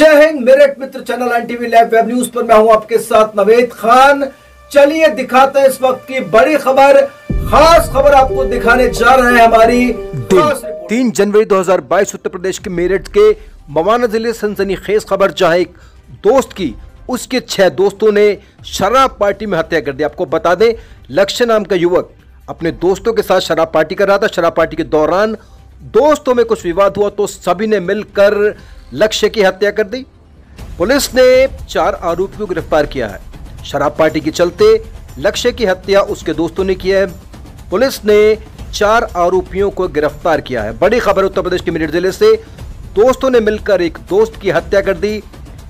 जय Hind Meerut Mitra channel N TV live web news पर मैं हूँ आपके साथ नवेद खान। चलिए दिखाते हैं इस वक्त की बड़ी खबर। खास खबर आपको दिखाने जा रहे हैं हमारी खास तीन जनवरी 2022 उत्तर प्रदेश के मेरठ के मवाना ज़िले सनसनी खेज खबर जहाँ एक दोस्त की उसके छह दोस्तों ने शराब पार्टी में हत्या कर दी। आपको बता दें लक्ष्य नाम का युवक अपने दोस्तों के साथ शराब पार्टी कर रहा था। शराब पार्टी के दौरान दोस्तों में कुछ विवाद हुआ तो सभी ने मिलकर लक्ष्य की हत्या कर दी। पुलिस ने चार आरोपियों को गिरफ़्तार किया है। शराब पार्टी के चलते लक्ष्य की हत्या उसके दोस्तों ने की है। पुलिस ने चार आरोपियों को गिरफ़्तार किया है। बड़ी खबर उत्तर प्रदेश के मेरठ ज़िले से। दोस्तों ने मिलकर एक दोस्त की हत्या कर दी।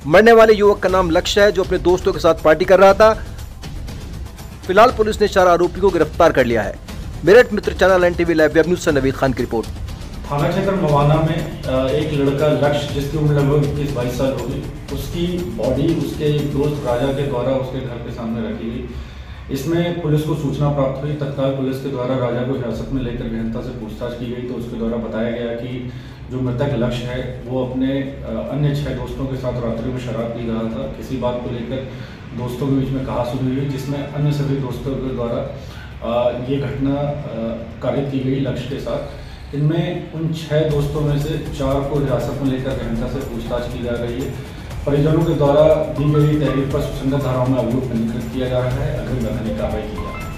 मरने वाले युवक का नाम लक्ष्य है, जो अपने दोस्तों के साथ पार्टी कर रहा था। फ़िलहाल पुलिस ने चार आरोपी को गिरफ़्तार कर लिया है। Meerut Mitra channel N TV live web news से नवीद खान की रिपोर्ट। थाना क्षेत्र मवाना में एक लड़का लक्ष्य, जिसकी उम्र लगभग इक्कीस बाईस साल होगी, उसकी बॉडी उसके एक दोस्त राजा के द्वारा उसके घर के सामने रखी गई। इसमें पुलिस को सूचना प्राप्त हुई। तत्काल पुलिस के द्वारा राजा को हिरासत में लेकर गहनता से पूछताछ की गई तो उसके द्वारा बताया गया कि जो मृतक लक्ष्य है, वो अपने अन्य छह दोस्तों के साथ रात्रि में शराब पी रहा था। किसी बात को लेकर दोस्तों के बीच में कहा सुनी हुई, जिसमें अन्य सभी दोस्तों के द्वारा ये घटना कारित की गई लक्ष्य के साथ। इनमें उन छह दोस्तों में से चार को हिरासत में लेकर गहनता से पूछताछ की जा रही है। परिजनों के द्वारा दी गई तहरीर पर सुसंगत धाराओं में अभियोग पंजीकृत किया जा रहा है। अग्रिम वैधानिक कार्रवाई की जा रही है।